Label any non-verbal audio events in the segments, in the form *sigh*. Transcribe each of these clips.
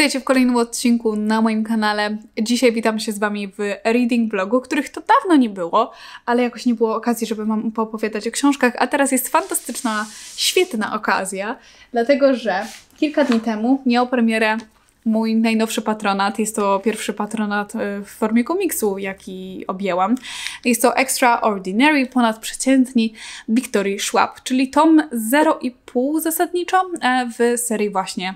Witajcie w kolejnym odcinku na moim kanale. Dzisiaj witam się z Wami w reading vlogu, których to dawno nie było, ale jakoś nie było okazji, żeby Wam poopowiadać o książkach, a teraz jest fantastyczna, świetna okazja, dlatego że kilka dni temu miał premierę mój najnowszy patronat. Jest to pierwszy patronat e, w formie komiksu, jaki objęłam. Jest to Extraordinary, ponadprzeciętni Victory Schwab, czyli tom 0,5 zasadniczo e, w serii właśnie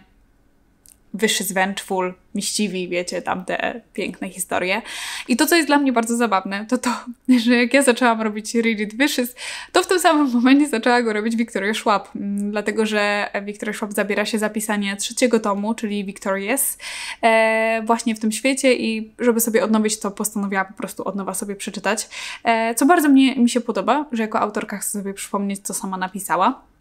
wyższy zwęczful, miściwi, wiecie, tamte piękne historie. I to, co jest dla mnie bardzo zabawne, to to, *laughs* że jak ja zaczęłam robić Read Vicious, to w tym samym momencie zaczęła go robić Victoria Schwab, mm, dlatego, że Victoria Schwab zabiera się za pisanie trzeciego tomu, czyli Victorious, e, właśnie w tym świecie i żeby sobie odnowić to, postanowiła po prostu od nowa sobie przeczytać, e, co bardzo mnie, mi się podoba, że jako autorka chcę sobie przypomnieć, co sama napisała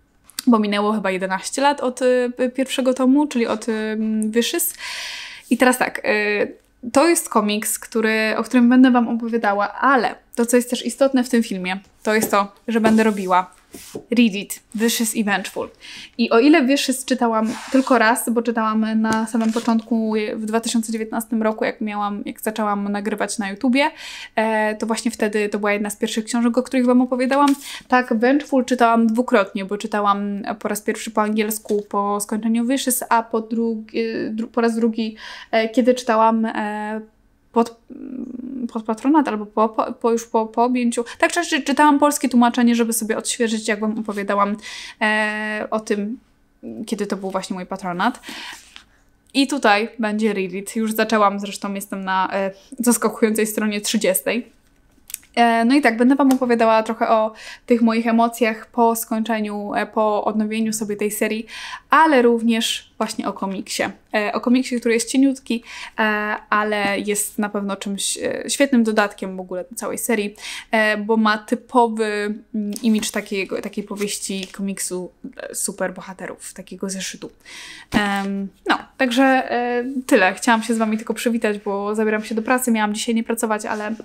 bo minęło chyba 11 lat od y, pierwszego tomu, czyli od y, Wyszys. I teraz tak, y, to jest komiks, który, o którym będę Wam opowiadała, ale to, co jest też istotne w tym filmie, to jest to, że będę robiła Read It, Vicious i Vengeful. I o ile Vicious czytałam tylko raz, bo czytałam na samym początku w 2019 roku, jak miałam, jak zaczęłam nagrywać na YouTubie, e, to właśnie wtedy to była jedna z pierwszych książek, o których Wam opowiadałam. Tak, Vengeful czytałam dwukrotnie, bo czytałam po raz pierwszy po angielsku po skończeniu Vicious, a po, drugi, po raz drugi, e, kiedy czytałam e, pod, pod patronat albo po, po, po już po, po objęciu. Tak czy czytałam polskie tłumaczenie, żeby sobie odświeżyć, jak Wam opowiadałam e, o tym, kiedy to był właśnie mój patronat. I tutaj będzie Read Już zaczęłam, zresztą jestem na e, zaskakującej stronie 30. E, no i tak, będę Wam opowiadała trochę o tych moich emocjach po skończeniu, e, po odnowieniu sobie tej serii, ale również właśnie o komiksie. E, o komiksie, który jest cieniutki, ale jest na pewno czymś świetnym dodatkiem w ogóle do całej serii, bo ma typowy mm, imidż takiego, takiej powieści komiksu super bohaterów, takiego zeszytu. No, także tyle. Chciałam się z Wami tylko przywitać, bo zabieram się do pracy. Miałam dzisiaj nie pracować, ale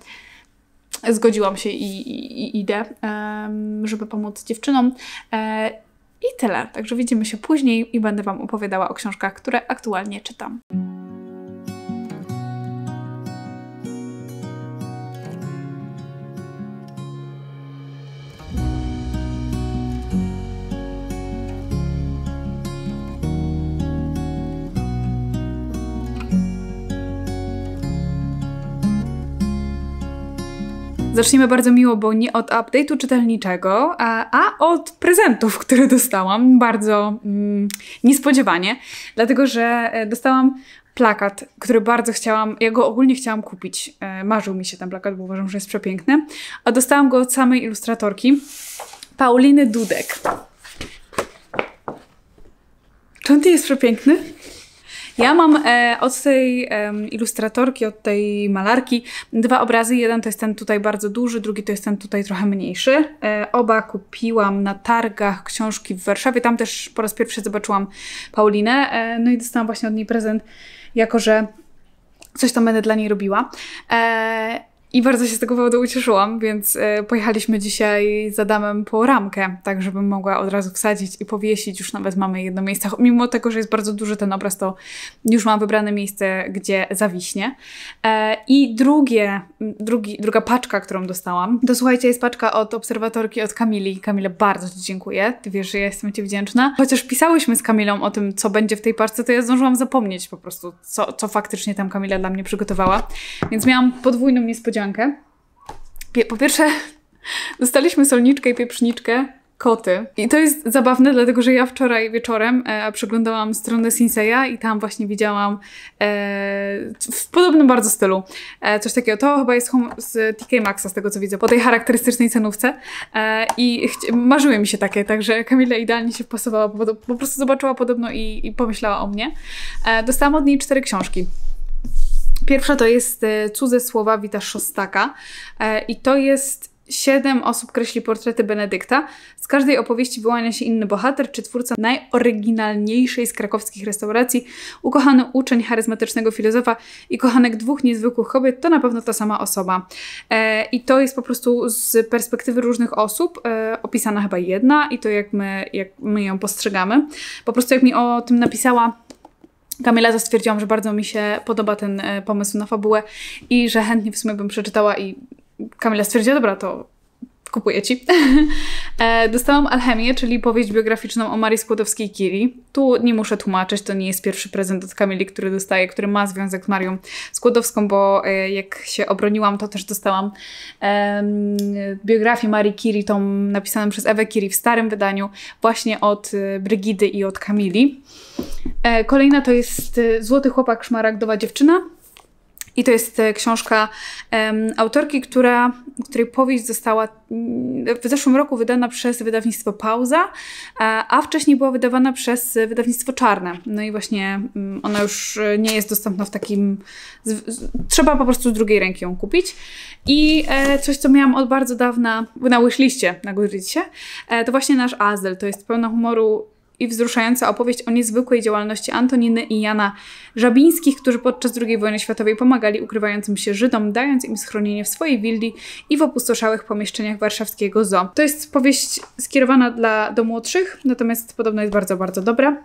zgodziłam się i, i, i idę, żeby pomóc dziewczynom. E, I tyle. Także widzimy się później i będę Wam opowiadała o książkach, które aktualnie czytam. Zaczniemy bardzo miło, bo nie od update'u czytelniczego, a, a, od prezentów, które dostałam bardzo mm, niespodziewanie, dlatego że e, dostałam plakat, który bardzo chciałam, ja go ogólnie chciałam kupić. E, marzył mi się ten plakat, bo uważam, że jest przepiękny. A dostałam go od samej ilustratorki, Pauliny Dudek. Czy on jest przepiękny? Ja mam e, od tej e, ilustratorki, od tej malarki dwa obrazy. Jeden to jest ten tutaj bardzo duży, drugi to jest ten tutaj trochę mniejszy. E, oba kupiłam na targach książki w Warszawie. Tam też po raz pierwszy zobaczyłam Paulinę. E, no i dostałam właśnie od niej prezent, jako że coś tam będę dla niej robiła. E, i bardzo się z tego powodu ucieszyłam, więc y, pojechaliśmy dzisiaj z Adamem po ramkę, tak żebym mogła od razu wsadzić i powiesić. Już nawet mamy jedno miejsce. Mimo tego, że jest bardzo duży ten obraz, to już mam wybrane miejsce, gdzie zawiśnie. E, I drugie, drugi, druga paczka, którą dostałam, to słuchajcie, jest paczka od obserwatorki, od Kamili. Kamile, bardzo Ci dziękuję. Ty wiesz, że ja jestem Ci wdzięczna. Chociaż pisałyśmy z Kamilą o tym, co będzie w tej paczce, to ja zdążyłam zapomnieć po prostu, co, co faktycznie tam Kamila dla mnie przygotowała. Więc miałam podwójną niespodziankę niespodziankę. Po pierwsze, *laughs* dostaliśmy solniczkę i pieprzniczkę koty. I to jest zabawne, dlatego że ja wczoraj wieczorem e, przeglądałam stronę Sinseya i tam właśnie widziałam e, w podobnym bardzo stylu e, coś takiego. To chyba jest z TK Maxa, z tego co widzę, po tej charakterystycznej cenówce. E, I marzyły mi się takie, także Kamila idealnie się wpasowała, bo po prostu zobaczyła podobno i, i pomyślała o mnie. E, dostałam od niej cztery książki. Pierwsza to jest e, Cudze słowa Wita Szostaka e, i to jest Siedem osób kreśli portrety Benedykta. Z każdej opowieści wyłania się inny bohater czy twórca najoryginalniejszej z krakowskich restauracji. Ukochany uczeń charyzmatycznego filozofa i kochanek dwóch niezwykłych kobiet to na pewno ta sama osoba. E, I to jest po prostu z perspektywy różnych osób e, opisana chyba jedna i to jak my, jak my ją postrzegamy. Po prostu jak mi o tym napisała Kamila stwierdziłam, że bardzo mi się podoba ten e, pomysł na fabułę i że chętnie w sumie bym przeczytała i Kamila stwierdziła, dobra, to kupuję ci. *laughs* E, dostałam Alchemię, czyli powieść biograficzną o Marii Skłodowskiej-Curie. Tu nie muszę tłumaczyć, to nie jest pierwszy prezent od Kamili, który dostaję, który ma związek z Marią Skłodowską, bo e, jak się obroniłam, to też dostałam biografię Marii Curie, tą napisaną przez Ewę Curie w starym wydaniu, właśnie od e, Brygidy i od Kamili. Kolejna to jest Złoty chłopak, szmaragdowa dziewczyna i to jest książka autorki, która, której powieść została mm, w zeszłym roku wydana przez wydawnictwo Pauza, a, wcześniej była wydawana przez wydawnictwo Czarne. No i właśnie um, ona już e, nie jest dostępna w takim. Trzeba po prostu z drugiej ręki ją kupić. I e, coś, co miałam od bardzo dawna na wishliście na Goodreadsie, to właśnie nasz Azel. To jest pełna humoru i wzruszająca opowieść o niezwykłej działalności Antoniny i Jana Żabińskich, którzy podczas II wojny światowej pomagali ukrywającym się Żydom, dając im schronienie w swojej willi i w opustoszałych pomieszczeniach warszawskiego zoo. To jest powieść skierowana dla do młodszych, natomiast podobno jest bardzo, bardzo dobra.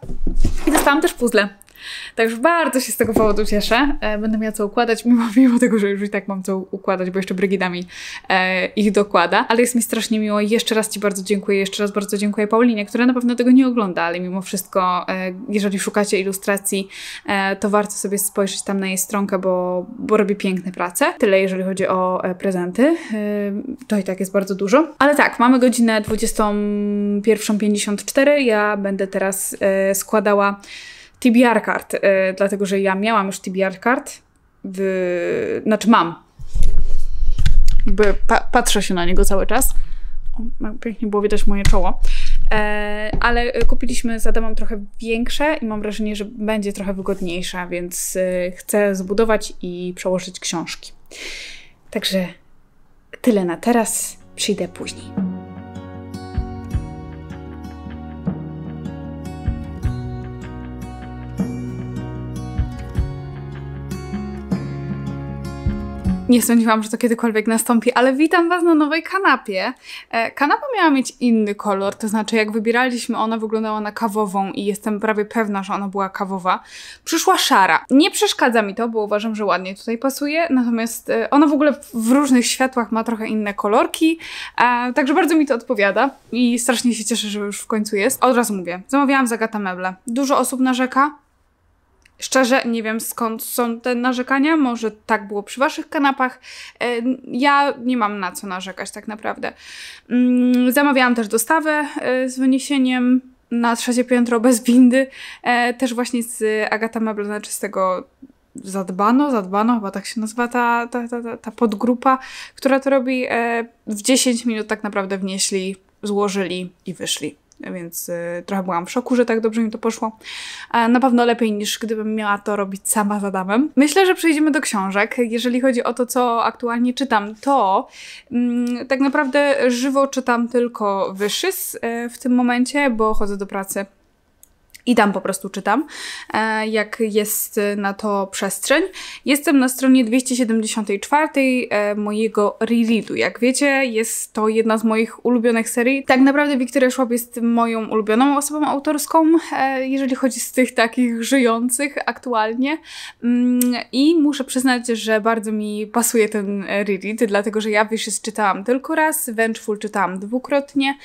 I dostałam też puzzle Także bardzo się z tego powodu cieszę. E, będę miała co układać, mimo, *laughs* mimo tego, że już i tak mam co układać, bo jeszcze Brygida mi e, ich dokłada. Ale jest mi strasznie miło jeszcze raz Ci bardzo dziękuję. Jeszcze raz bardzo dziękuję Paulinie, która na pewno tego nie ogląda, ale mimo wszystko, e, jeżeli szukacie ilustracji, e, to warto sobie spojrzeć tam na jej stronkę, bo, bo robi piękne prace. Tyle, jeżeli chodzi o e, prezenty. E, to i tak jest bardzo dużo. Ale tak, mamy godzinę 21.54. Ja będę teraz składała TBR card, y, dlatego że ja miałam już TBR card, w, znaczy mam. Jakby pa patrzę się na niego cały czas. O, pięknie było widać moje czoło. E, ale kupiliśmy z Adamem trochę większe i mam wrażenie, że będzie trochę wygodniejsza, więc y, chcę zbudować i przełożyć książki. Także tyle na teraz. Przyjdę później. Nie sądziłam, że to kiedykolwiek nastąpi, ale witam Was na nowej kanapie. E, kanapa miała mieć inny kolor, to znaczy jak wybieraliśmy, ona wyglądała na kawową i jestem prawie pewna, że ona była kawowa. Przyszła szara. Nie przeszkadza mi to, bo uważam, że ładnie tutaj pasuje, natomiast e, ona w ogóle w różnych światłach ma trochę inne kolorki, e, także bardzo mi to odpowiada i strasznie się cieszę, że już w końcu jest. Od razu mówię, zamawiałam Zagata meble. Dużo osób narzeka, Szczerze nie wiem skąd są te narzekania, może tak było przy waszych kanapach. E, ja nie mam na co narzekać tak naprawdę. Mm, zamawiałam też dostawę e, z wyniesieniem na trzecie piętro bez windy, e, też właśnie z Agata Mebla, znaczy z tego Zadbano, Zadbano, chyba tak się nazywa ta, ta, ta, ta podgrupa, która to robi. W 10 minut tak naprawdę wnieśli, złożyli i wyszli więc y, trochę byłam w szoku, że tak dobrze mi to poszło. E, na pewno lepiej niż gdybym miała to robić sama z Adamem. Myślę, że przejdziemy do książek. Jeżeli chodzi o to, co aktualnie czytam, to mm, tak naprawdę żywo czytam tylko Wyszys y, w tym momencie, bo chodzę do pracy i tam po prostu czytam, e, jak jest na to przestrzeń. Jestem na stronie 274 e, mojego rereadu. Jak wiecie, jest to jedna z moich ulubionych serii. Tak naprawdę Wiktoria Schwab jest moją ulubioną osobą autorską, e, jeżeli chodzi z tych takich żyjących aktualnie. Mm, I muszę przyznać, że bardzo mi pasuje ten reread, dlatego że ja Wishes czytałam tylko raz, Vengeful czytałam dwukrotnie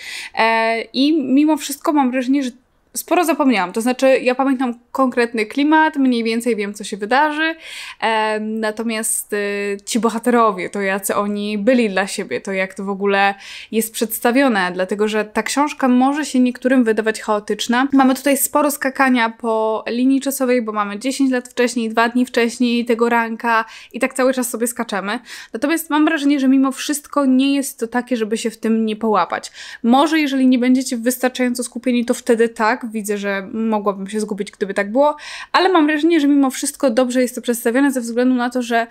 i mimo wszystko mam wrażenie, że sporo zapomniałam. To znaczy, ja pamiętam konkretny klimat, mniej więcej wiem, co się wydarzy. E, natomiast e, ci bohaterowie, to jacy oni byli dla siebie, to jak to w ogóle jest przedstawione, dlatego że ta książka może się niektórym wydawać chaotyczna. Mamy tutaj sporo skakania po linii czasowej, bo mamy 10 lat wcześniej, 2 dni wcześniej tego ranka i tak cały czas sobie skaczemy. Natomiast mam wrażenie, że mimo wszystko nie jest to takie, żeby się w tym nie połapać. Może jeżeli nie będziecie wystarczająco skupieni, to wtedy tak, widzę, że mogłabym się zgubić, gdyby tak było, ale mam wrażenie, że mimo wszystko dobrze jest to przedstawione ze względu na to, że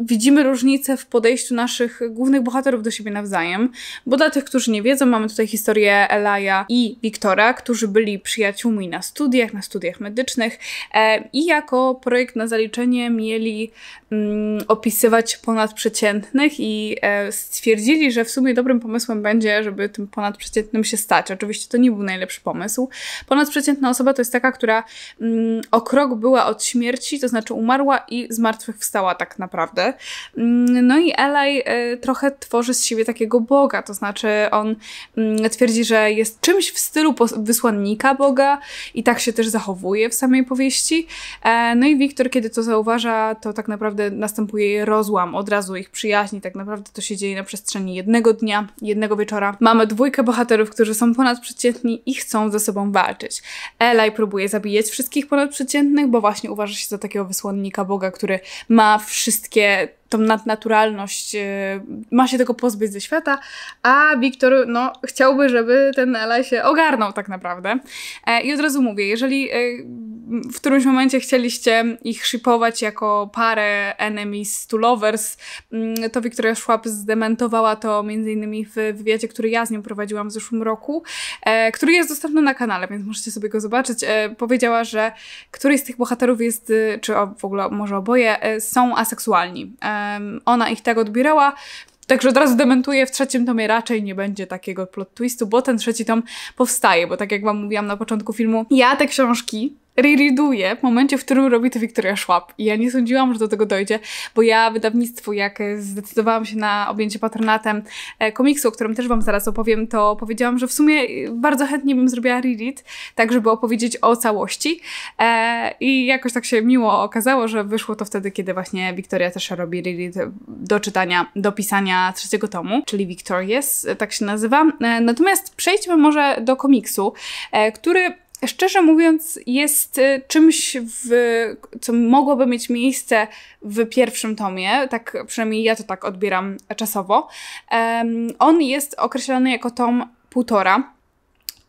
widzimy różnicę w podejściu naszych głównych bohaterów do siebie nawzajem, bo dla tych, którzy nie wiedzą, mamy tutaj historię Elaja i Wiktora, którzy byli przyjaciółmi na studiach, na studiach medycznych e, i jako projekt na zaliczenie mieli opisywać ponadprzeciętnych i e, stwierdzili, że w sumie dobrym pomysłem będzie, żeby tym ponadprzeciętnym się stać. Oczywiście to nie był najlepszy pomysł. Ponadprzeciętna osoba to jest taka, która mm, o krok była od śmierci, to znaczy umarła i zmartwychwstała tak naprawdę. Mm, no i Eli y, trochę tworzy z siebie takiego Boga, to znaczy on mm, twierdzi, że jest czymś w stylu wysłannika Boga i tak się też zachowuje w samej powieści. E, no i Wiktor, kiedy to zauważa, to tak naprawdę następuje rozłam od razu ich przyjaźni. Tak naprawdę to się dzieje na przestrzeni jednego dnia, jednego wieczora. Mamy dwójkę bohaterów, którzy są ponadprzeciętni i chcą ze sobą walczyć. Eli próbuje zabijać wszystkich ponadprzeciętnych, bo właśnie uważa się za takiego wysłannika Boga, który ma wszystkie tą nadnaturalność, e, ma się tego pozbyć ze świata, a Wiktor, no, chciałby, żeby ten Ela się ogarnął tak naprawdę. E, I od razu mówię, jeżeli e, w którymś momencie chcieliście ich shipować jako parę enemies to lovers, mm, to Wiktoria Schwab zdementowała to między innymi w wywiadzie, który ja z nią prowadziłam w zeszłym roku, który jest dostępny na kanale, więc możecie sobie go zobaczyć. Powiedziała, że któryś z tych bohaterów jest, czy w ogóle może oboje, są aseksualni ona ich tak odbierała. Także od razu dementuję, w trzecim tomie raczej nie będzie takiego plot twistu, bo ten trzeci tom powstaje, bo tak jak wam mówiłam na początku filmu, ja te książki rereaduje w momencie, w którym robi to Victoria Schwab. I ja nie sądziłam, że do tego dojdzie, bo ja wydawnictwu, jak zdecydowałam się na objęcie patronatem e, komiksu, o którym też Wam zaraz opowiem, to powiedziałam, że w sumie bardzo chętnie bym zrobiła reread, tak żeby opowiedzieć o całości. E, I jakoś tak się miło okazało, że wyszło to wtedy, kiedy właśnie Victoria też robi reread do czytania, do pisania trzeciego tomu, czyli Victorious, tak się nazywa. E, natomiast przejdźmy może do komiksu, który szczerze mówiąc, jest y, czymś, w, co mogłoby mieć miejsce w pierwszym tomie, tak przynajmniej ja to tak odbieram czasowo. Um, on jest określony jako tom półtora.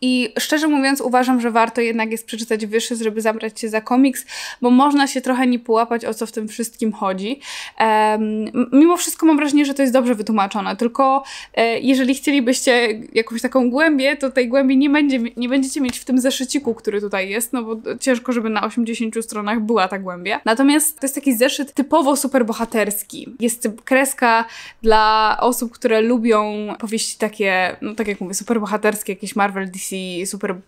I szczerze mówiąc, uważam, że warto jednak jest przeczytać wyższy, żeby zabrać się za komiks, bo można się trochę nie połapać, o co w tym wszystkim chodzi. Um, mimo wszystko mam wrażenie, że to jest dobrze wytłumaczone, tylko e, jeżeli chcielibyście jakąś taką głębię, to tej głębi nie, będzie, nie będziecie mieć w tym zeszyciku, który tutaj jest, no bo ciężko, żeby na 80 stronach była ta głębia. Natomiast to jest taki zeszyt typowo superbohaterski. Jest kreska dla osób, które lubią powieści takie, no tak jak mówię, superbohaterskie, jakieś Marvel, DC, super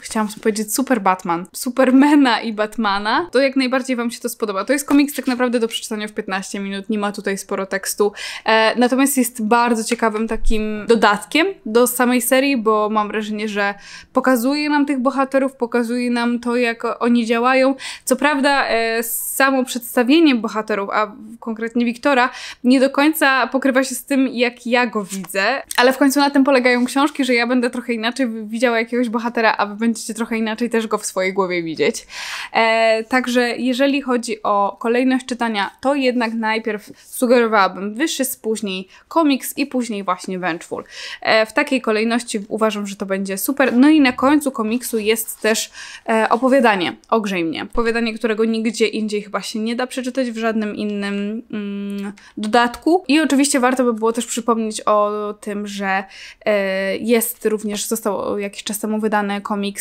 chciałam powiedzieć super Batman, Supermana i Batmana, to jak najbardziej Wam się to spodoba. To jest komiks tak naprawdę do przeczytania w 15 minut, nie ma tutaj sporo tekstu, e, natomiast jest bardzo ciekawym takim dodatkiem do samej serii, bo mam wrażenie, że pokazuje nam tych bohaterów, pokazuje nam to, jak oni działają. Co prawda e, samo przedstawienie bohaterów, a konkretnie Wiktora, nie do końca pokrywa się z tym, jak ja go widzę, ale w końcu na tym polegają książki, że ja będę trochę inaczej widziała jakiegoś bohatera, a wy będziecie trochę inaczej też go w swojej głowie widzieć. E, także jeżeli chodzi o kolejność czytania, to jednak najpierw sugerowałabym Wyższy, później komiks i później właśnie Vengeful. E, w takiej kolejności uważam, że to będzie super. No i na końcu komiksu jest też e, opowiadanie o Grzejmie. Opowiadanie, którego nigdzie indziej chyba się nie da przeczytać w żadnym innym mm, dodatku. I oczywiście warto by było też przypomnieć o tym, że e, jest również, został jakiś czas temu wydany komiks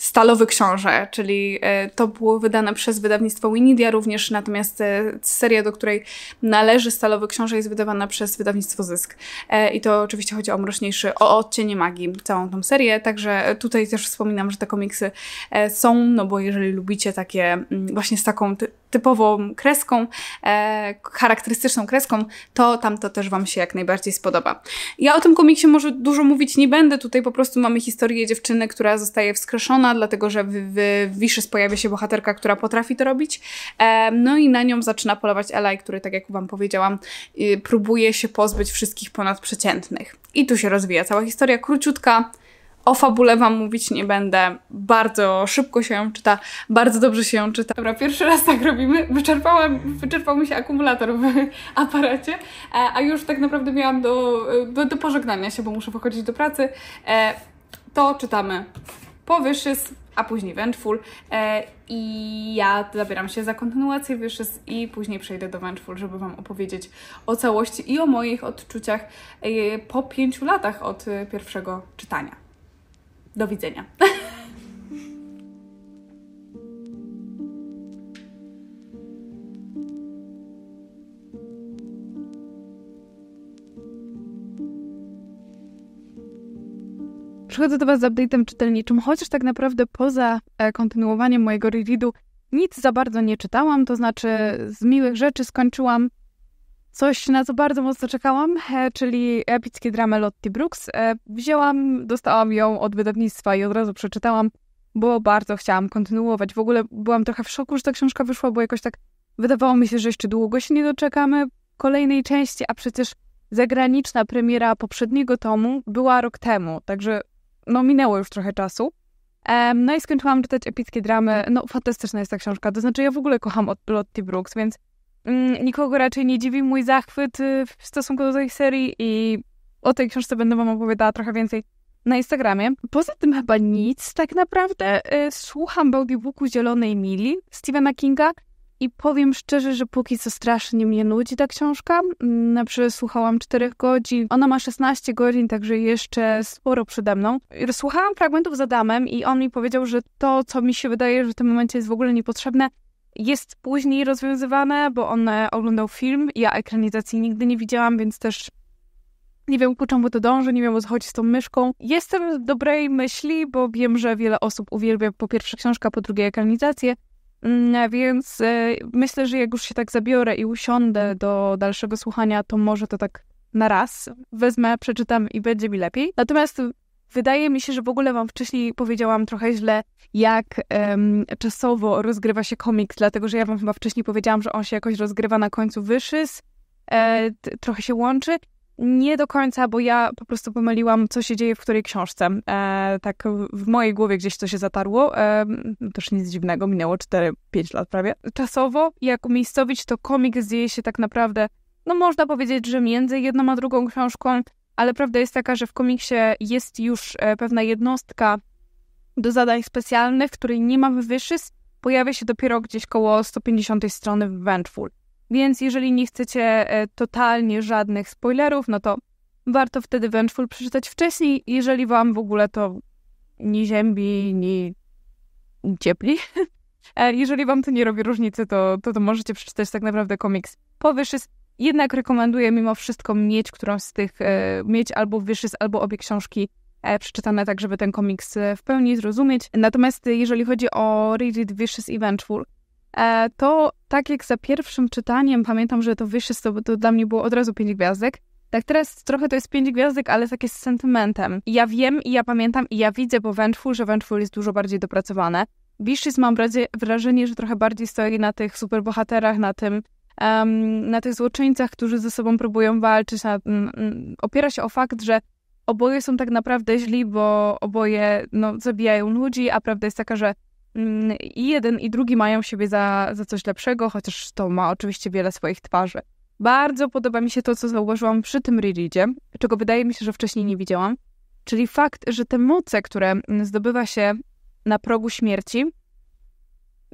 Stalowy Książę, czyli e, to było wydane przez wydawnictwo Winidia również, natomiast e, seria, do której należy Stalowy Książę jest wydawana przez wydawnictwo Zysk. E, I to oczywiście chodzi o mroczniejszy, o odcienie magii, całą tą serię, także tutaj też wspominam, że te komiksy są, no bo jeżeli lubicie takie mm, właśnie z taką typową kreską, e, charakterystyczną kreską, to tam to też Wam się jak najbardziej spodoba. Ja o tym komiksie może dużo mówić nie będę, tutaj po prostu mamy historię dziewczyny, która zostaje wskrzeszona, dlatego że w, w Wishes pojawia się bohaterka, która potrafi to robić, e, no i na nią zaczyna polować Eli, który, tak jak Wam powiedziałam, y, próbuje się pozbyć wszystkich ponadprzeciętnych. I tu się rozwija cała historia, króciutka, o fabule Wam mówić nie będę. Bardzo szybko się ją czyta, bardzo dobrze się ją czyta. Dobra, pierwszy raz tak robimy. Wyczerpałam, wyczerpał mi się akumulator w aparacie, e, a już tak naprawdę miałam do, do, do pożegnania się, bo muszę wychodzić do pracy. E, to czytamy powyższy, a później Vengeful. E, I ja zabieram się za kontynuację Wishes i później przejdę do Vengeful, żeby Wam opowiedzieć o całości i o moich odczuciach e, po pięciu latach od e, pierwszego czytania. Do widzenia. *laughs* Przychodzę do Was z update'em czytelniczym, chociaż tak naprawdę poza e, kontynuowaniem mojego rereadu nic za bardzo nie czytałam, to znaczy z miłych rzeczy skończyłam coś, na co bardzo mocno czekałam, e, czyli epickie dramy Lottie Brooks. E, wzięłam, dostałam ją od wydawnictwa i od razu przeczytałam, bo bardzo chciałam kontynuować. W ogóle byłam trochę w szoku, że ta książka wyszła, bo jakoś tak wydawało mi się, że jeszcze długo się nie doczekamy kolejnej części, a przecież zagraniczna premiera poprzedniego tomu była rok temu, także no minęło już trochę czasu. Um, no i skończyłam czytać epickie dramy. No fantastyczna jest ta książka. To znaczy ja w ogóle kocham Lottie Brooks, więc nikogo raczej nie dziwi mój zachwyt y, w stosunku do tej serii i o tej książce będę wam opowiadała trochę więcej na Instagramie. Poza tym chyba nic tak naprawdę. Y, słucham audiobooku Zielonej Mili Stephena Kinga i powiem szczerze, że póki co strasznie mnie nudzi ta książka. Mm, Przesłuchałam 4 godzin. Ona ma 16 godzin, także jeszcze sporo przede mną. Słuchałam fragmentów z Adamem i on mi powiedział, że to, co mi się wydaje, że w tym momencie jest w ogóle niepotrzebne, jest później rozwiązywane, bo on e, oglądał film. Ja ekranizacji nigdy nie widziałam, więc też nie wiem, ku czemu to dąży, nie wiem, o co chodzi z tą myszką. Jestem dobrej myśli, bo wiem, że wiele osób uwielbia po pierwsze książka, po drugie ekranizację. Mm, więc e, myślę, że jak już się tak zabiorę i usiądę do dalszego słuchania, to może to tak na raz wezmę, przeczytam i będzie mi lepiej. Natomiast wydaje mi się, że w ogóle wam wcześniej powiedziałam trochę źle, jak um, czasowo rozgrywa się komiks, dlatego że ja wam chyba wcześniej powiedziałam, że on się jakoś rozgrywa na końcu wyszys, e, trochę się łączy. Nie do końca, bo ja po prostu pomyliłam, co się dzieje w której książce. E, tak w mojej głowie gdzieś to się zatarło. E, też nic dziwnego, minęło 4-5 lat prawie. Czasowo, jak umiejscowić, to komiks dzieje się tak naprawdę, no można powiedzieć, że między jedną a drugą książką, ale prawda jest taka, że w komiksie jest już e, pewna jednostka do zadań specjalnych, której nie ma w Wyszys, pojawia się dopiero gdzieś koło 150 strony w Vengeful. Więc jeżeli nie chcecie e, totalnie żadnych spoilerów, no to warto wtedy Vengeful przeczytać wcześniej, jeżeli wam w ogóle to nie ziębi, nie ciepli. *laughs* E, jeżeli wam to nie robi różnicy, to, to, to możecie przeczytać tak naprawdę komiks powyższy. Jednak rekomenduję mimo wszystko mieć którąś z tych, e, mieć albo wyszys, albo obie książki przeczytane tak, żeby ten komiks w pełni zrozumieć. Natomiast jeżeli chodzi o Read It Vicious i Vengeful, E, to tak jak za pierwszym czytaniem, pamiętam, że to wyższe to, to dla mnie było od razu pięć gwiazdek. Tak teraz trochę to jest pięć gwiazdek, ale takie z sentymentem. Ja wiem i ja pamiętam i ja widzę po Vengeful, że Vengeful jest dużo bardziej dopracowane. Wishes mam wrażenie, że trochę bardziej stoi na tych superbohaterach, na tym, um, na tych złoczyńcach, którzy ze sobą próbują walczyć. Na, um, opiera się o fakt, że oboje są tak naprawdę źli, bo oboje no, zabijają ludzi, a prawda jest taka, że Mm, i jeden i drugi mają siebie za, za coś lepszego, chociaż to ma oczywiście wiele swoich twarzy. Bardzo podoba mi się to, co zauważyłam przy tym rereadzie, czego wydaje mi się, że wcześniej nie widziałam, czyli fakt, że te moce, które zdobywa się na progu śmierci,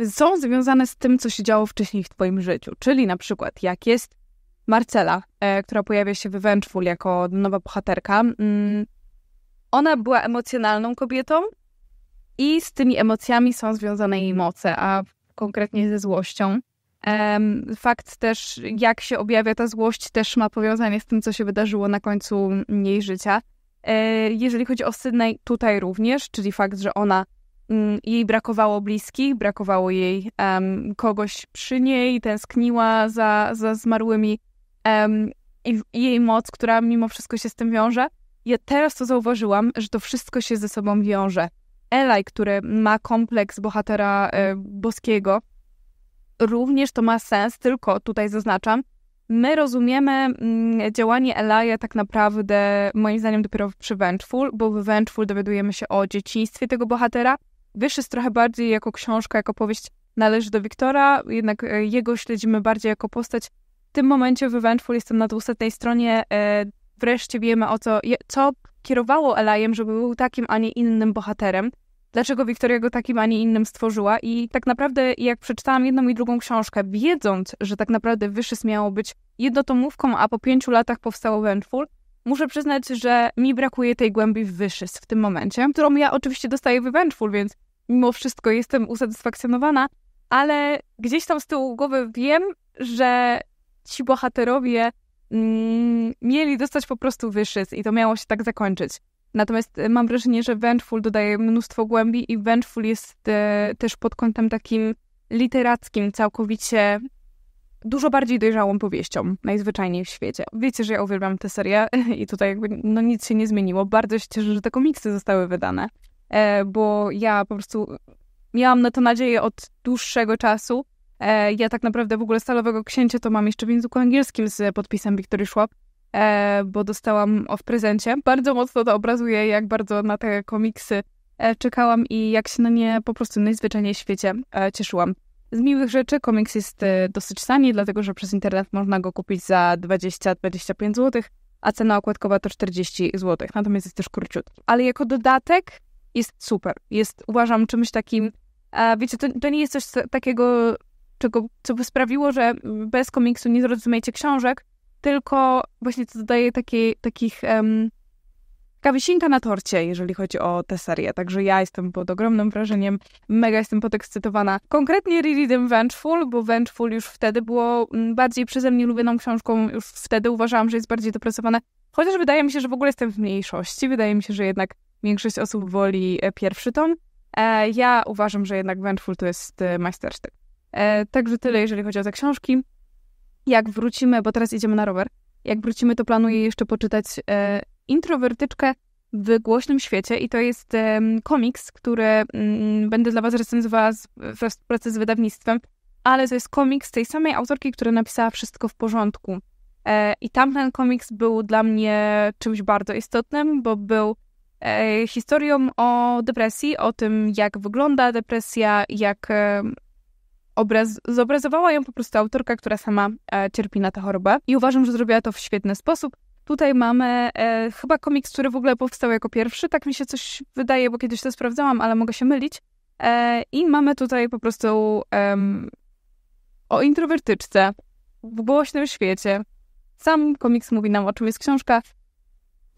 są związane z tym, co się działo wcześniej w twoim życiu. Czyli na przykład, jak jest Marcela, e, która pojawia się w Vengeful jako nowa bohaterka, mm, ona była emocjonalną kobietą, i z tymi emocjami są związane jej moce, a konkretnie ze złością. Fakt też, jak się objawia ta złość, też ma powiązanie z tym, co się wydarzyło na końcu jej życia. E, jeżeli chodzi o Sydney, tutaj również, czyli fakt, że ona mm, jej brakowało bliskich, brakowało jej um, kogoś przy niej, tęskniła za, za zmarłymi um, i, jej moc, która mimo wszystko się z tym wiąże. Ja teraz to zauważyłam, że to wszystko się ze sobą wiąże. Eli, który ma kompleks bohatera e, boskiego, również to ma sens, tylko tutaj zaznaczam, my rozumiemy mm, działanie Elaja tak naprawdę, moim zdaniem, dopiero przy Vengeful, bo w Vengeful dowiadujemy się o dzieciństwie tego bohatera. Wyż jest trochę bardziej jako książka, jako powieść należy do Wiktora, jednak e, jego śledzimy bardziej jako postać. W tym momencie w Vengeful jestem na 200 stronie, e, wreszcie wiemy o co, co kierowało Elajem, żeby był takim, a nie innym bohaterem. dlaczego Wiktoria go takim, a nie innym stworzyła. I tak naprawdę, jak przeczytałam jedną i drugą książkę, wiedząc, że tak naprawdę Wyszys miało być jednotomówką, a po pięciu latach powstało Vengeful, muszę przyznać, że mi brakuje tej głębi w Wyszys w tym momencie, którą ja oczywiście dostaję w Vengeful, więc mimo wszystko jestem usatysfakcjonowana, ale gdzieś tam z tyłu głowy wiem, że ci bohaterowie mm, mieli dostać po prostu Wyszys i to miało się tak zakończyć. Natomiast e, mam wrażenie, że Vengeful dodaje mnóstwo głębi i Vengeful jest e, też pod kątem takim literackim całkowicie dużo bardziej dojrzałą powieścią, najzwyczajniej w świecie. Wiecie, że ja uwielbiam tę serię *laughs* i tutaj jakby no nic się nie zmieniło. Bardzo się cieszę, że te komiksy zostały wydane, bo ja po prostu miałam na to nadzieję od dłuższego czasu. E, ja tak naprawdę w ogóle Stalowego Księcia to mam jeszcze w języku angielskim z podpisem Victory Schwab, e, bo dostałam o w prezencie. Bardzo mocno to obrazuje, jak bardzo na te komiksy e, czekałam i jak się na nie po prostu najzwyczajniej w świecie e, cieszyłam. Z miłych rzeczy komiks jest e, dosyć tani, dlatego że przez internet można go kupić za 20-25 zł, a cena okładkowa to 40 zł, natomiast jest też króciutki. Ale jako dodatek jest super. Jest, uważam, czymś takim, a wiecie, to, to nie jest coś takiego, czego, co by sprawiło, że bez komiksu nie zrozumiecie książek, tylko właśnie to dodaje takie, takich um, taka na torcie, jeżeli chodzi o tę serię. Także ja jestem pod ogromnym wrażeniem, mega jestem podekscytowana. Konkretnie Rereadem Vengeful, bo Vengeful już wtedy było bardziej przeze mnie lubioną książką, już wtedy uważałam, że jest bardziej dopracowana. Chociaż wydaje mi się, że w ogóle jestem w mniejszości. Wydaje mi się, że jednak większość osób woli e, pierwszy tom. E, ja uważam, że jednak Vengeful to jest e, majstersztyk. Także tyle, jeżeli chodzi o te książki. Jak wrócimy, bo teraz idziemy na rower, jak wrócimy, to planuję jeszcze poczytać introwertyczkę w głośnym świecie i to jest komiks, który um, będę dla was recenzowała we współpracy z wydawnictwem, ale to jest komiks tej samej autorki, która napisała Wszystko w porządku. I tamten komiks był dla mnie czymś bardzo istotnym, bo był historią o depresji, o tym, jak wygląda depresja, jak e, obraz, zobrazowała ją po prostu autorka, która sama e, cierpi na tę chorobę. I uważam, że zrobiła to w świetny sposób. Tutaj mamy e, chyba komiks, który w ogóle powstał jako pierwszy. Tak mi się coś wydaje, bo kiedyś to sprawdzałam, ale mogę się mylić. E, I mamy tutaj po prostu o introwertyczce w głośnym świecie. Sam komiks mówi nam, o czym jest książka.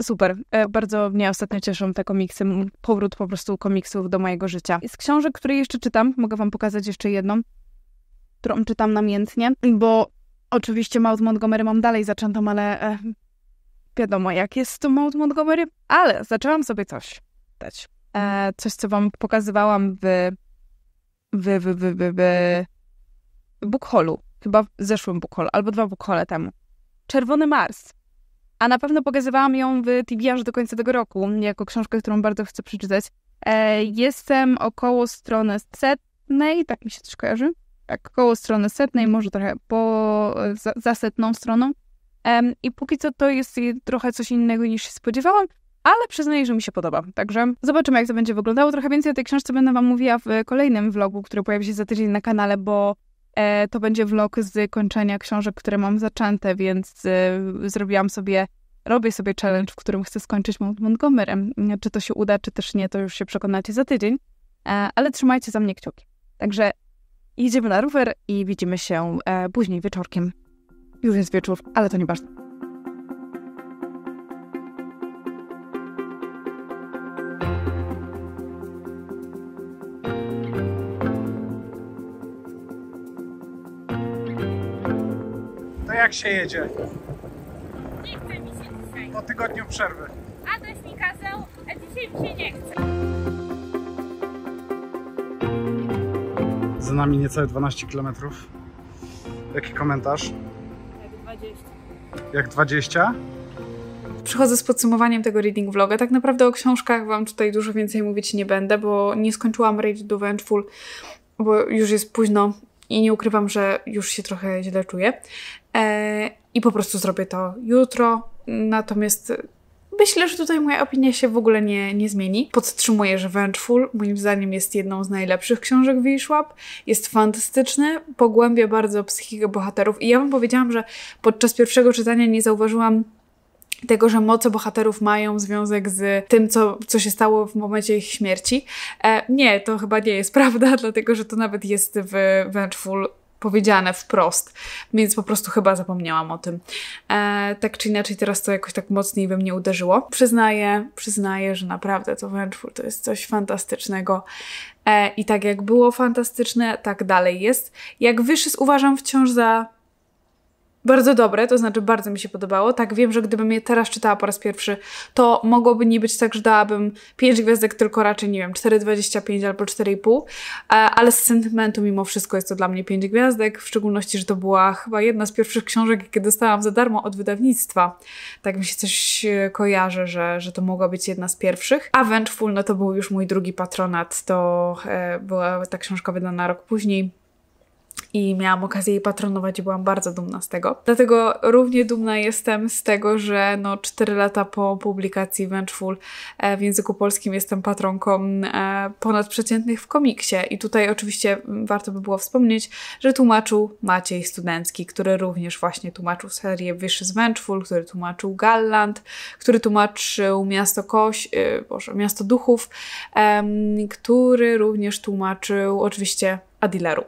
Super. E, bardzo mnie ostatnio cieszą te komiksy. Powrót po prostu komiksów do mojego życia. Z książek, które jeszcze czytam, mogę wam pokazać jeszcze jedną, którą czytam namiętnie, bo oczywiście Maud Montgomery mam dalej zaczętą, ale e, wiadomo, jak jest tą Mount Montgomery, ale zaczęłam sobie coś dać. E, coś, co wam pokazywałam w, w, w, w, w, w Bookholu. Chyba w zeszłym Bookholu, albo dwa Bookhole temu. Czerwony Mars. A na pewno pokazywałam ją w aż do końca tego roku, jako książkę, którą bardzo chcę przeczytać. E, jestem około strony setnej, tak mi się coś kojarzy. Tak, około strony setnej, może trochę po, za, za setną stroną. I póki co to jest trochę coś innego niż się spodziewałam, ale przyznaję, że mi się podoba. Także zobaczymy, jak to będzie wyglądało. Trochę więcej o tej książce będę Wam mówiła w kolejnym vlogu, który pojawi się za tydzień na kanale, bo e, to będzie vlog z kończenia książek, które mam zaczęte, więc e, zrobiłam sobie, robię sobie challenge, w którym chcę skończyć Mount Montgomerem. Czy to się uda, czy też nie, to już się przekonacie za tydzień, e, ale trzymajcie za mnie kciuki. Także jedziemy na rower i widzimy się później wieczorkiem. Już jest wieczór, ale to nieważne. Jak się jedzie? Nie chce mi się dzisiaj. Po tygodniu przerwy. Adaś mi kazał, a dzisiaj mi się nie chce. Za nami niecałe 12 km. Jaki komentarz? Jak 20. Jak 20? Przychodzę z podsumowaniem tego reading vloga. Tak naprawdę o książkach Wam tutaj dużo więcej mówić nie będę, bo nie skończyłam Rage do Vengeful, bo już jest późno i nie ukrywam, że już się trochę źle czuję. Eee, I po prostu zrobię to jutro. Natomiast Myślę, że tutaj moja opinia się w ogóle nie, nie zmieni. Podtrzymuję, że Vengeful moim zdaniem jest jedną z najlepszych książek Wishwap. Jest fantastyczny, pogłębia bardzo psychikę bohaterów i ja wam powiedziałam, że podczas pierwszego czytania nie zauważyłam tego, że moce bohaterów mają związek z tym, co, co się stało w momencie ich śmierci. E, nie, to chyba nie jest *laughs* prawda, dlatego że to nawet jest w Vengeful powiedziane wprost, więc po prostu chyba zapomniałam o tym. E, tak czy inaczej, teraz to jakoś tak mocniej we mnie uderzyło. Przyznaję, przyznaję, że naprawdę to Vengeful to jest coś fantastycznego. E, I tak jak było fantastyczne, tak dalej jest. Jak Wyszys uważam wciąż za bardzo dobre, to znaczy bardzo mi się podobało. Tak, wiem, że gdybym je teraz czytała po raz pierwszy, to mogłoby nie być tak, że dałabym 5 gwiazdek, tylko raczej, nie wiem, 4,25 albo 4,5, e, ale z sentymentu mimo wszystko jest to dla mnie 5 gwiazdek, w szczególności, że to była chyba jedna z pierwszych książek, jakie dostałam za darmo od wydawnictwa. Tak mi się coś e, kojarzy, że, że to mogła być jedna z pierwszych. A Vengeful, no to był już mój drugi patronat, to e, była ta książka wydana rok później i miałam okazję jej patronować i byłam bardzo dumna z tego. Dlatego równie dumna jestem z tego, że no 4 lata po publikacji Vengeful e, w języku polskim jestem patronką e, ponadprzeciętnych w komiksie i tutaj oczywiście warto by było wspomnieć, że tłumaczył Maciej Studencki, który również właśnie tłumaczył serię z Vengeful, który tłumaczył Galland, który tłumaczył Miasto Koś, e, Boże, Miasto Duchów, który również tłumaczył oczywiście Adileru.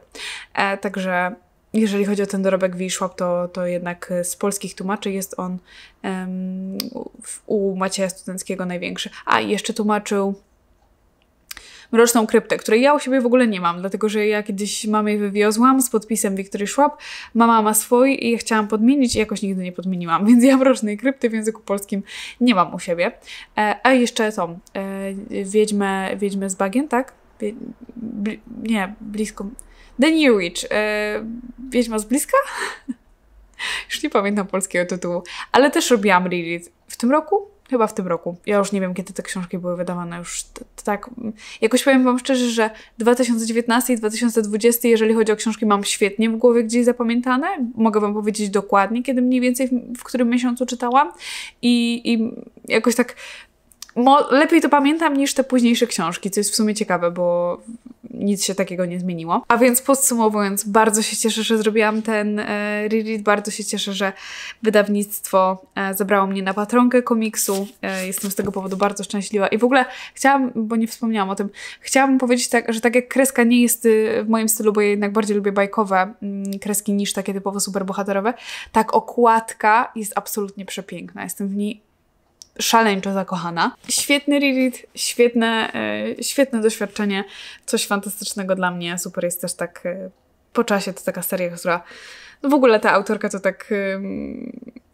E, także jeżeli chodzi o ten dorobek Wiszłap, to, to jednak z polskich tłumaczy jest on um, u Macieja Studenckiego największy. A, i jeszcze tłumaczył Mroczną Kryptę, której ja u siebie w ogóle nie mam, dlatego że ja kiedyś mamę wywiozłam z podpisem Wiktorii Szłap, mama ma swój i ja chciałam podmienić i jakoś nigdy nie podmieniłam, *laughs* więc ja Mrocznej Krypty w języku polskim nie mam u siebie. E, a jeszcze tą, e, Wiedźmę, Wiedźmę z Bagien, tak? Bli, nie, blisko. The New Witch. E, Wiedźma z bliska? *laughs* już nie pamiętam polskiego tytułu. Ale też robiłam reread. W tym roku? Chyba w tym roku. Ja już nie wiem, kiedy te książki były wydawane. Już tak. Jakoś powiem Wam szczerze, że 2019 i 2020, jeżeli chodzi o książki, mam świetnie w głowie gdzieś zapamiętane. Mogę Wam powiedzieć dokładnie, kiedy mniej więcej w, w którym miesiącu czytałam. I, i jakoś tak lepiej to pamiętam niż te późniejsze książki, co jest w sumie ciekawe, bo nic się takiego nie zmieniło. A więc podsumowując, bardzo się cieszę, że zrobiłam ten e, reread, bardzo się cieszę, że wydawnictwo e, zabrało mnie na patronkę komiksu. E, jestem z tego powodu bardzo szczęśliwa. I w ogóle chciałam, bo nie wspomniałam o tym, chciałabym powiedzieć tak, że tak jak kreska nie jest y, w moim stylu, bo ja jednak bardziej lubię bajkowe mm, kreski niż takie typowo superbohaterowe, tak okładka jest absolutnie przepiękna. Jestem w niej szaleńczo zakochana. Świetny reread, świetne, e, świetne doświadczenie, coś fantastycznego dla mnie. Super jest też tak e, po czasie, to taka seria, która no w ogóle ta autorka to tak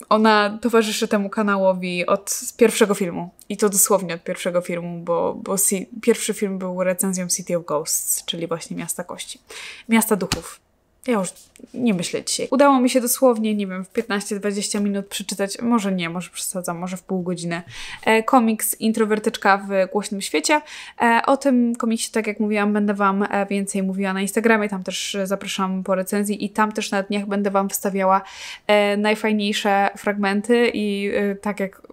ona towarzyszy temu kanałowi od pierwszego filmu. I to dosłownie od pierwszego filmu, bo, bo pierwszy film był recenzją City of Ghosts, czyli właśnie Miasta Kości. Miasta Duchów. Ja już nie myślę dzisiaj. Udało mi się dosłownie, nie wiem, w 15-20 minut przeczytać, może nie, może przesadzam, może w pół godziny, e, komiks Introwertyczka w głośnym świecie. E, o tym komiksie, tak jak mówiłam, będę Wam e, więcej mówiła na Instagramie, tam też zapraszam po recenzji i tam też na dniach będę Wam wstawiała e, najfajniejsze fragmenty i e, tak jak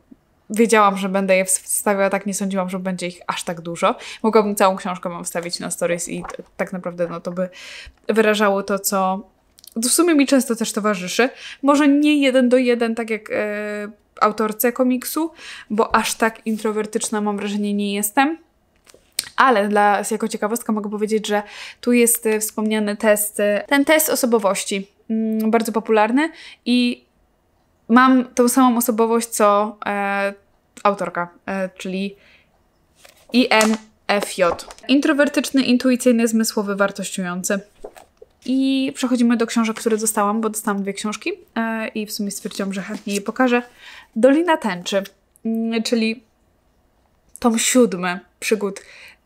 wiedziałam, że będę je wstawiała, tak nie sądziłam, że będzie ich aż tak dużo. Mogłabym całą książkę wam wstawić na stories i tak naprawdę no, to by wyrażało to, co w sumie mi często też towarzyszy. Może nie jeden do jeden, tak jak e, autorce komiksu, bo aż tak introwertyczna mam wrażenie nie jestem. Ale dla, jako ciekawostka mogę powiedzieć, że tu jest e, wspomniany test, e, ten test osobowości, mm, bardzo popularny i mam tą samą osobowość co e, autorka, e, czyli INFJ. Introwertyczny, intuicyjny, zmysłowy, wartościujący. I przechodzimy do książek, które dostałam, bo dostałam dwie książki e, i w sumie stwierdziłam, że chętnie je pokażę. Dolina Tęczy, mm, czyli tom siódmy przygód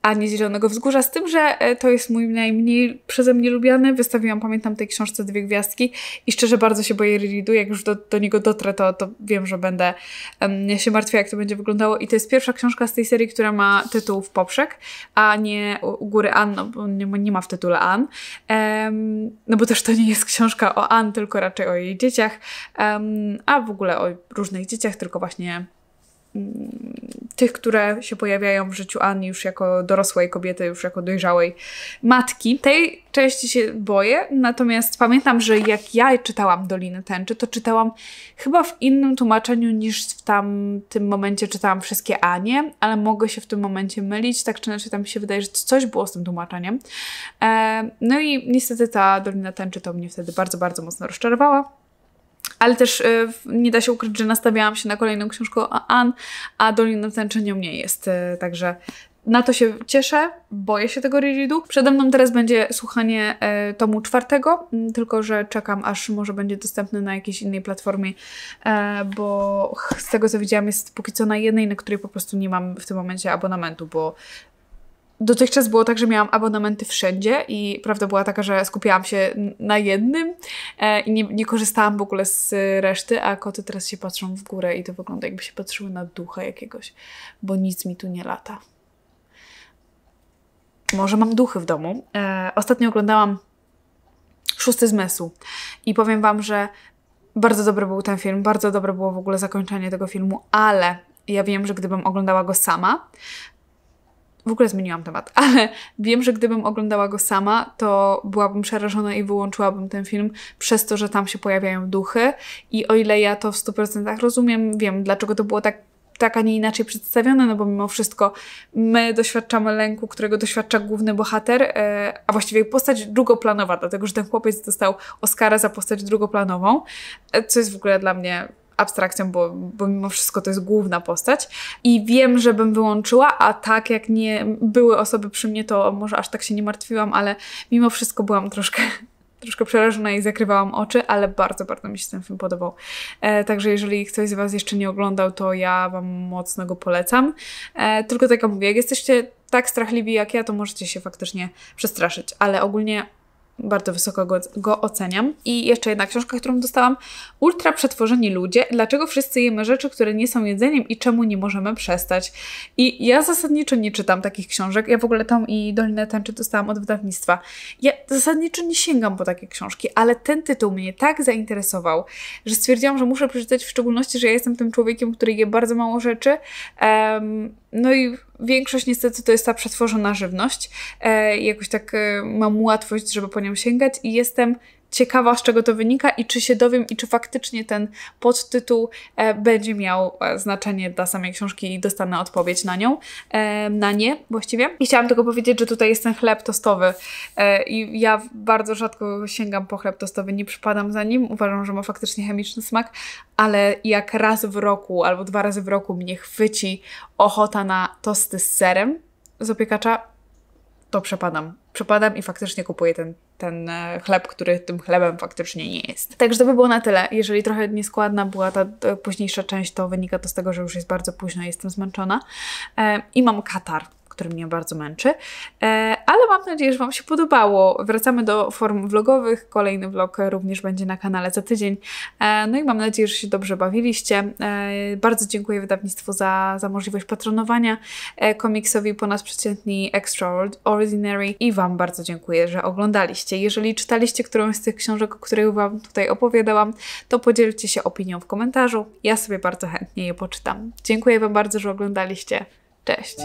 Ani Zielonego Wzgórza, z tym, że e, to jest mój najmniej przeze mnie lubiany. Wystawiłam, pamiętam, tej książce dwie gwiazdki i szczerze bardzo się boję rereadu. Jak już do, do niego dotrę, to, to wiem, że będę um, się martwiła, jak to będzie wyglądało. I to jest pierwsza książka z tej serii, która ma tytuł w poprzek, a nie u, u góry Ann, no, bo nie, nie, ma w tytule Ann. Um, no bo też to nie jest książka o Ann, tylko raczej o jej dzieciach, um, a w ogóle o różnych dzieciach, tylko właśnie tych, które się pojawiają w życiu Ani już jako dorosłej kobiety, już jako dojrzałej matki. Tej części się boję, natomiast pamiętam, że jak ja czytałam Dolinę Tęczy, to czytałam chyba w innym tłumaczeniu niż w tamtym momencie czytałam wszystkie Anie, ale mogę się w tym momencie mylić, tak czy inaczej tam mi się wydaje, że coś było z tym tłumaczeniem. E, no i niestety ta Dolina Tęczy to mnie wtedy bardzo, bardzo mocno rozczarowała. Ale też y, nie da się ukryć, że nastawiałam się na kolejną książkę Ann, a Dolina Tęczy nią nie jest. Y, także na to się cieszę, boję się tego rereadu. Przede mną teraz będzie słuchanie e, tomu czwartego, tylko że czekam, aż może będzie dostępny na jakiejś innej platformie, e, bo z tego co widziałam jest póki co na jednej, na której po prostu nie mam w tym momencie abonamentu, bo Dotychczas było tak, że miałam abonamenty wszędzie i prawda była taka, że skupiałam się na jednym e, i nie, nie korzystałam w ogóle z reszty, a koty teraz się patrzą w górę i to wygląda jakby się patrzyły na ducha jakiegoś, bo nic mi tu nie lata. Może mam duchy w domu. E, ostatnio oglądałam Szósty Zmysł i powiem Wam, że bardzo dobry był ten film, bardzo dobre było w ogóle zakończenie tego filmu, ale ja wiem, że gdybym oglądała go sama, w ogóle zmieniłam temat, *laughs* ale wiem, że gdybym oglądała go sama, to byłabym przerażona i wyłączyłabym ten film przez to, że tam się pojawiają duchy. I o ile ja to w 100% rozumiem, wiem, dlaczego to było tak tak, a nie inaczej przedstawione, no bo mimo wszystko my doświadczamy lęku, którego doświadcza główny bohater, e, a właściwie postać drugoplanowa, dlatego że ten chłopiec dostał Oscara za postać drugoplanową, e, co jest w ogóle dla mnie abstrakcją, bo, bo mimo wszystko to jest główna postać. I wiem, że bym wyłączyła, a tak jak nie były osoby przy mnie, to może aż tak się nie martwiłam, ale mimo wszystko byłam troszkę *laughs* troszkę przerażona i zakrywałam oczy, ale bardzo, bardzo mi się ten film podobał. E, także jeżeli ktoś z Was jeszcze nie oglądał, to ja Wam mocno go polecam. E, tylko tak jak mówię, jak jesteście tak strachliwi jak ja, to możecie się faktycznie przestraszyć, ale ogólnie bardzo wysoko go, go oceniam. I jeszcze jedna książka, którą dostałam. Ultra przetworzeni ludzie. Dlaczego wszyscy jemy rzeczy, które nie są jedzeniem i czemu nie możemy przestać? I ja zasadniczo nie czytam takich książek. Ja w ogóle tą i Dolinę Tęczy dostałam od wydawnictwa. Ja zasadniczo nie sięgam po takie książki, ale ten tytuł mnie tak zainteresował, że stwierdziłam, że muszę przeczytać w szczególności, że ja jestem tym człowiekiem, który je bardzo mało rzeczy. Em, no i większość niestety to jest ta przetworzona żywność. E, jakoś tak e, mam łatwość, żeby po nią sięgać i jestem ciekawa, z czego to wynika i czy się dowiem i czy faktycznie ten podtytuł e, będzie miał e, znaczenie dla samej książki i dostanę odpowiedź na nią, e, na nie właściwie. I chciałam tylko powiedzieć, że tutaj jest ten chleb tostowy e, i ja bardzo rzadko sięgam po chleb tostowy, nie przypadam za nim, uważam, że ma faktycznie chemiczny smak, ale jak raz w roku albo dwa razy w roku mnie chwyci ochota na tosty z serem z opiekacza, to przepadam. Przepadam i faktycznie kupuję ten, ten e, chleb, który tym chlebem faktycznie nie jest. Także to by było na tyle. Jeżeli trochę nieskładna była ta e, późniejsza część, to wynika to z tego, że już jest bardzo późno i jestem zmęczona. E, I mam katar który mnie bardzo męczy, e, ale mam nadzieję, że Wam się podobało. Wracamy do form vlogowych. Kolejny vlog również będzie na kanale za tydzień. E, no i mam nadzieję, że się dobrze bawiliście. E, bardzo dziękuję wydawnictwu za, za możliwość patronowania komiksowi ponadprzeciętni Extraordinary i Wam bardzo dziękuję, że oglądaliście. Jeżeli czytaliście którąś z tych książek, o których Wam tutaj opowiadałam, to podzielcie się opinią w komentarzu. Ja sobie bardzo chętnie je poczytam. Dziękuję Wam bardzo, że oglądaliście. Cześć!